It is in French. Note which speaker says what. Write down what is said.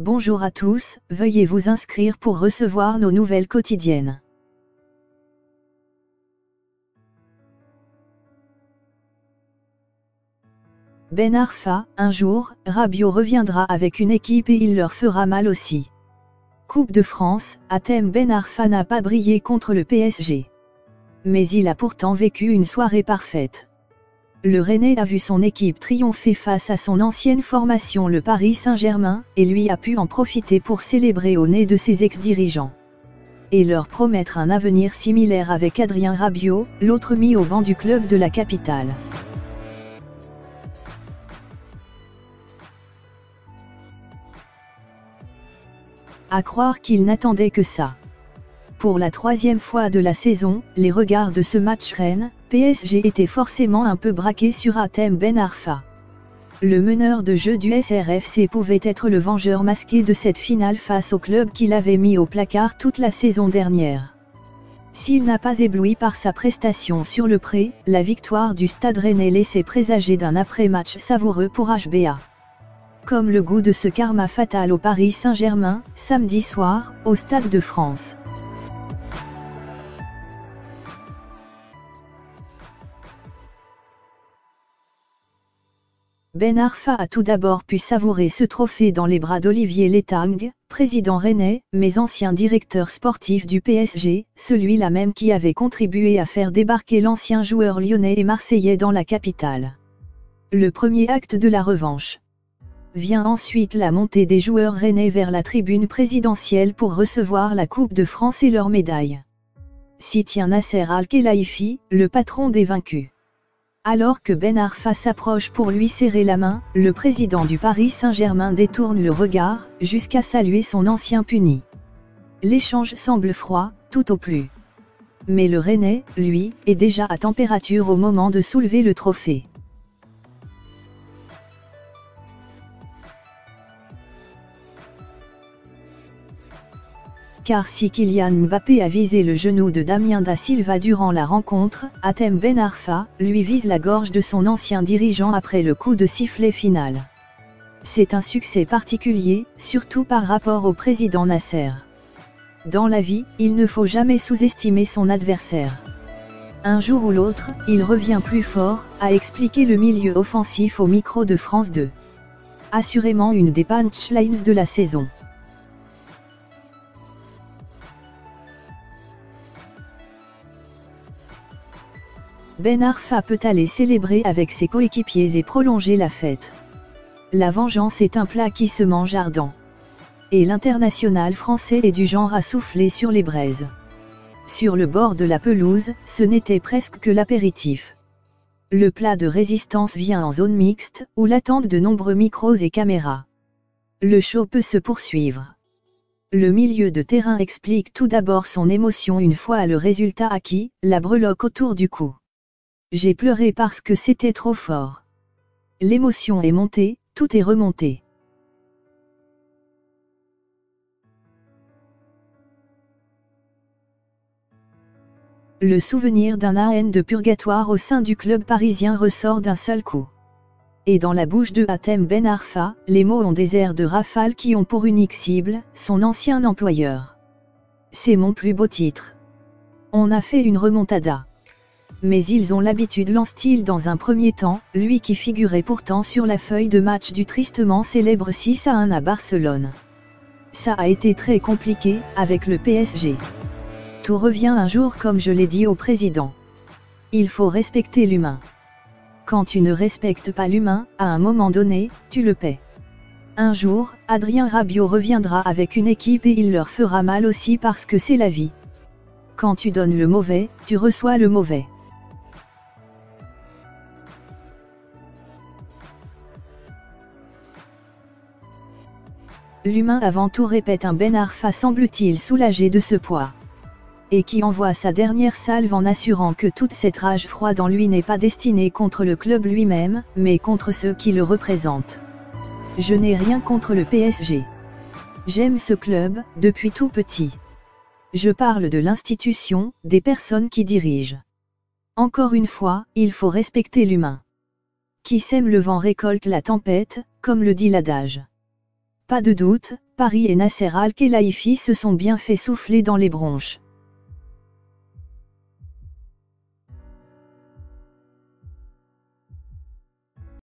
Speaker 1: Bonjour à tous, veuillez vous inscrire pour recevoir nos nouvelles quotidiennes. Ben Arfa, un jour, Rabiot reviendra avec une équipe et il leur fera mal aussi. Coupe de France, Athème Ben Arfa n'a pas brillé contre le PSG. Mais il a pourtant vécu une soirée parfaite. Le Rennais a vu son équipe triompher face à son ancienne formation le Paris Saint-Germain, et lui a pu en profiter pour célébrer au nez de ses ex-dirigeants. Et leur promettre un avenir similaire avec Adrien Rabiot, l'autre mis au banc du club de la capitale. À croire qu'il n'attendait que ça. Pour la troisième fois de la saison, les regards de ce match Rennes, PSG étaient forcément un peu braqués sur Atem Ben Arfa. Le meneur de jeu du SRFC pouvait être le vengeur masqué de cette finale face au club qu'il avait mis au placard toute la saison dernière. S'il n'a pas ébloui par sa prestation sur le pré, la victoire du Stade Rennais laissait présager d'un après-match savoureux pour HBA comme le goût de ce karma fatal au Paris Saint-Germain, samedi soir, au Stade de France. Ben Arfa a tout d'abord pu savourer ce trophée dans les bras d'Olivier Letang, président rennais, mais ancien directeur sportif du PSG, celui-là même qui avait contribué à faire débarquer l'ancien joueur lyonnais et marseillais dans la capitale. Le premier acte de la revanche. Vient ensuite la montée des joueurs rennais vers la tribune présidentielle pour recevoir la Coupe de France et leur médaille. S'y tient Nasser Al-Khelaifi, le patron des vaincus. Alors que Ben Arfa s'approche pour lui serrer la main, le président du Paris Saint-Germain détourne le regard, jusqu'à saluer son ancien puni. L'échange semble froid, tout au plus. Mais le Rennais, lui, est déjà à température au moment de soulever le trophée. Car si Kylian Mbappé a visé le genou de Damien Da Silva durant la rencontre, Atem Ben Arfa, lui vise la gorge de son ancien dirigeant après le coup de sifflet final. C'est un succès particulier, surtout par rapport au président Nasser. Dans la vie, il ne faut jamais sous-estimer son adversaire. Un jour ou l'autre, il revient plus fort, a expliqué le milieu offensif au micro de France 2. Assurément une des punchlines de la saison. Ben Arfa peut aller célébrer avec ses coéquipiers et prolonger la fête. La vengeance est un plat qui se mange ardent. Et l'international français est du genre à souffler sur les braises. Sur le bord de la pelouse, ce n'était presque que l'apéritif. Le plat de résistance vient en zone mixte, où l'attendent de nombreux micros et caméras. Le show peut se poursuivre. Le milieu de terrain explique tout d'abord son émotion une fois le résultat acquis, la breloque autour du cou. J'ai pleuré parce que c'était trop fort. L'émotion est montée, tout est remonté. Le souvenir d'un AN de purgatoire au sein du club parisien ressort d'un seul coup. Et dans la bouche de Hatem Ben Arfa, les mots ont des airs de rafale qui ont pour unique cible, son ancien employeur. C'est mon plus beau titre. On a fait une remontada mais ils ont l'habitude lance-t-il dans un premier temps, lui qui figurait pourtant sur la feuille de match du tristement célèbre 6 à 1 à Barcelone. Ça a été très compliqué, avec le PSG. Tout revient un jour comme je l'ai dit au président. Il faut respecter l'humain. Quand tu ne respectes pas l'humain, à un moment donné, tu le paies. Un jour, Adrien Rabiot reviendra avec une équipe et il leur fera mal aussi parce que c'est la vie. Quand tu donnes le mauvais, tu reçois le mauvais. L'humain avant tout répète un Ben Arfa semble-t-il soulagé de ce poids. Et qui envoie sa dernière salve en assurant que toute cette rage froide en lui n'est pas destinée contre le club lui-même, mais contre ceux qui le représentent. Je n'ai rien contre le PSG. J'aime ce club, depuis tout petit. Je parle de l'institution, des personnes qui dirigent. Encore une fois, il faut respecter l'humain. Qui sème le vent récolte la tempête, comme le dit l'adage. Pas de doute, Paris et Nasser Al-Khelaifi se sont bien fait souffler dans les bronches.